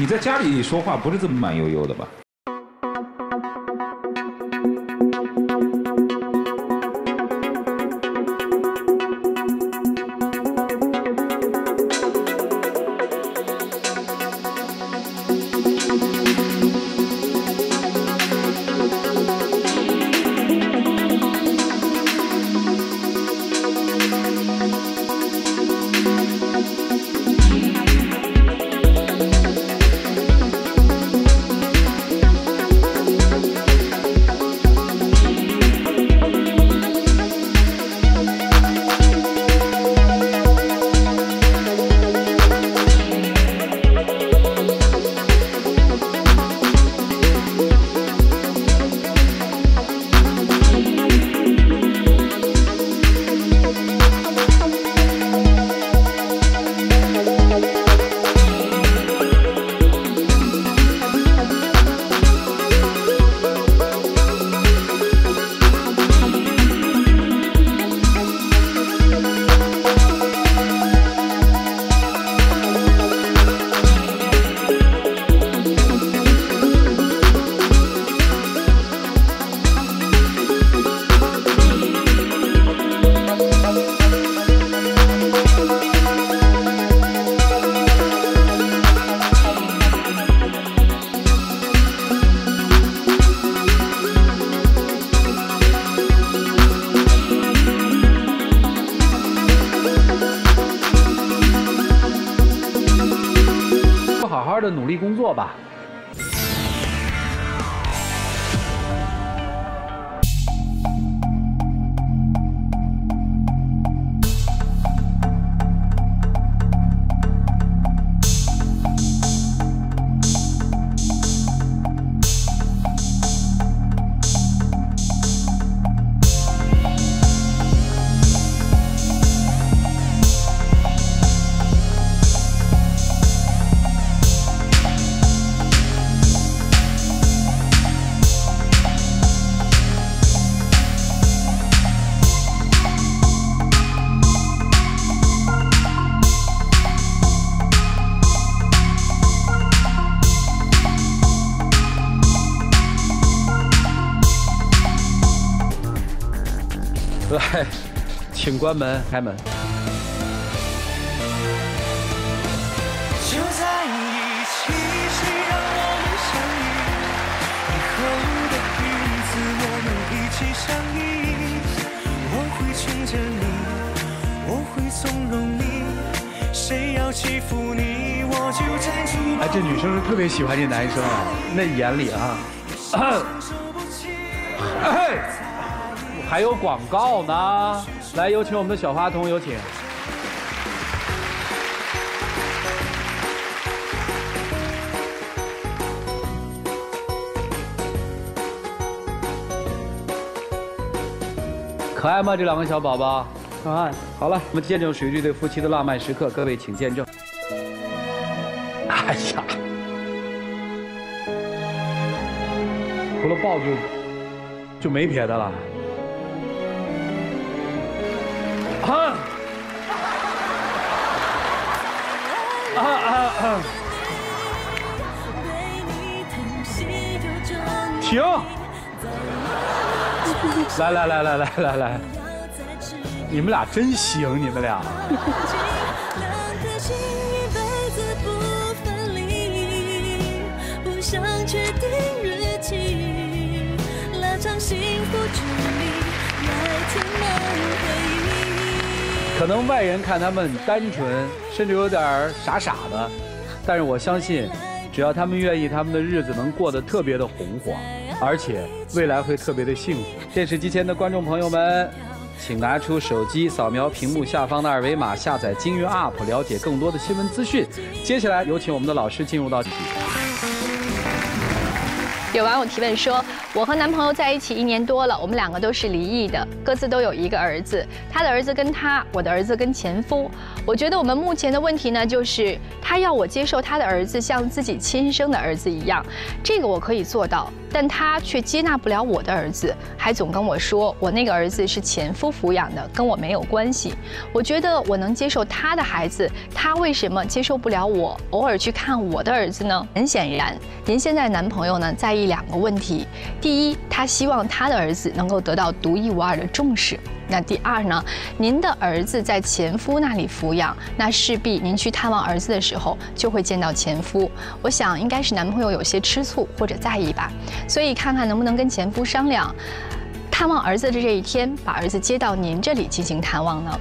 你在家里说话不是这么慢悠悠的吧？好好的努力工作吧。来，请关门，开门。就在一起，谁让我们相遇？以后的日子，我们一起相依。我会宠着你，我会纵容你。谁要欺负你，我就站出。哎，这女生是特别喜欢这男生啊，那眼里啊。哎，还有广告呢。来，有请我们的小花童，有请。可爱吗？这两个小宝宝？可爱。好了，我们见证属于这对夫妻的浪漫时刻，各位请见证。哎呀，除了抱就就没别的了。停！来来来来来来来，你们俩真行，你们俩。可能外人看他们单纯，甚至有点傻傻的，但是我相信，只要他们愿意，他们的日子能过得特别的红火，而且未来会特别的幸福。电视机前的观众朋友们，请拿出手机扫描屏幕下方的二维码，下载金鱼 App，了解更多的新闻资讯。接下来有请我们的老师进入到。有网友提问说，我和男朋友在一起一年多了，我们两个都是离异的，各自都有一个儿子，他的儿子跟他，我的儿子跟前夫。我觉得我们目前的问题呢，就是他要我接受他的儿子像自己亲生的儿子一样，这个我可以做到，但他却接纳不了我的儿子，还总跟我说我那个儿子是前夫抚养的，跟我没有关系。我觉得我能接受他的孩子，他为什么接受不了我偶尔去看我的儿子呢？很显然，您现在男朋友呢，在意两个问题：第一，他希望他的儿子能够得到独一无二的重视；那第二呢，您的儿子在前夫那里抚养，那势必您去探望儿子的时候就会见到前夫。我想应该是男朋友有些吃醋或者在意吧，所以看看能不能跟前夫商量，探望儿子的这一天，把儿子接到您这里进行探望呢？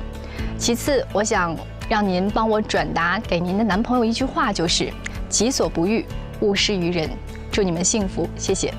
其次，我想让您帮我转达给您的男朋友一句话，就是“己所不欲，勿施于人”。祝你们幸福，谢谢。